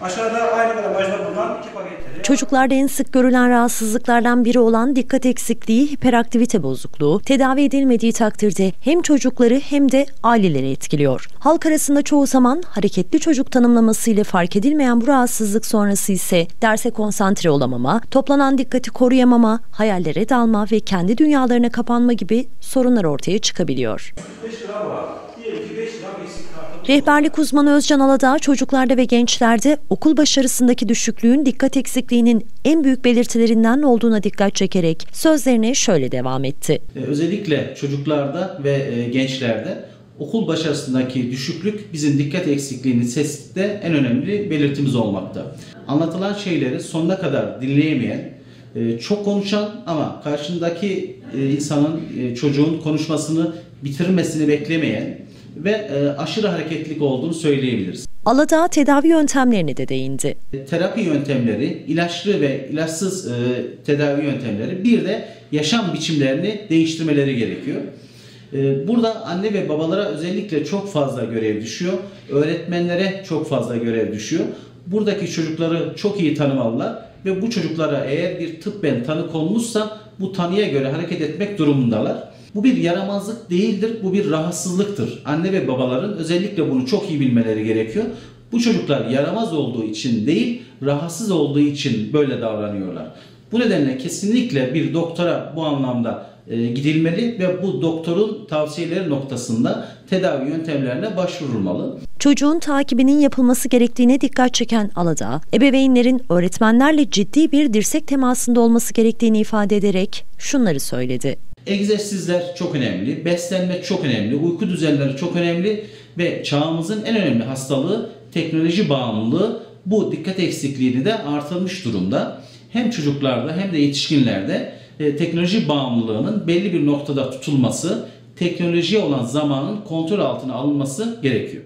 Aşağıda aynı gramajda bulunan iki paketleri Çocuklarda en sık görülen rahatsızlıklardan biri olan dikkat eksikliği, hiperaktivite bozukluğu, tedavi edilmediği takdirde hem çocukları hem de aileleri etkiliyor. Halk arasında çoğu zaman hareketli çocuk tanımlaması ile fark edilmeyen bu rahatsızlık sonrası ise derse konsantre olamama, toplanan dikkati koruyamama, hayallere dalma ve kendi dünyalarına kapanma gibi sorunlar ortaya çıkabiliyor. 5 gram var. Diyelim ki 5 gram eksik kartı. Rehberlik uzmanı Özcan Aladağ çocuklarda ve gençlerde okul başarısındaki düşüklüğün dikkat eksikliğinin en büyük belirtilerinden olduğuna dikkat çekerek sözlerine şöyle devam etti. E, Özellikle çocuklarda ve e, gençlerde okul başarısındaki düşüklük bizim dikkat eksikliğini tespitte en önemli belirtimiz olmakta. Anlatılan şeyleri sonuna kadar dinleyemeyen, e, çok konuşan ama karşındaki e, insanın, e, çocuğun konuşmasını bitirmesini beklemeyen ve e, aşırı hareketlilik olduğunu söyleyebiliriz. Aladağ tedavi yöntemlerine de değindi. terapi yöntemleri, ilaçlı ve ilaçsız e, tedavi yöntemleri, bir de yaşam biçimlerini değiştirmeleri gerekiyor. Burada anne ve babalara özellikle çok fazla görev düşüyor. Öğretmenlere çok fazla görev düşüyor. Buradaki çocukları çok iyi tanımalılar ve bu çocuklara eğer bir tıbben tanı konmuşsa bu tanıya göre hareket etmek durumundalar. Bu bir yaramazlık değildir, bu bir rahatsızlıktır. Anne ve babaların özellikle bunu çok iyi bilmeleri gerekiyor. Bu çocuklar yaramaz olduğu için değil, rahatsız olduğu için böyle davranıyorlar. Bu nedenle kesinlikle bir doktora bu anlamda gidilmeli ve bu doktorun tavsiyeleri noktasında tedavi yöntemlerine başvurulmalı. Çocuğun takibinin yapılması gerektiğine dikkat çeken Aladağ, ebeveynlerin öğretmenlerle ciddi bir dirsek temasında olması gerektiğini ifade ederek şunları söyledi. Egzersizler çok önemli, beslenme çok önemli, uyku düzenleri çok önemli ve çağımızın en önemli hastalığı teknoloji bağımlılığı. Bu dikkat eksikliğini de artırmış durumda. Hem çocuklarda hem de yetişkinlerde e, teknoloji bağımlılığının belli bir noktada tutulması, teknolojiye olan zamanın kontrol altına alınması gerekiyor.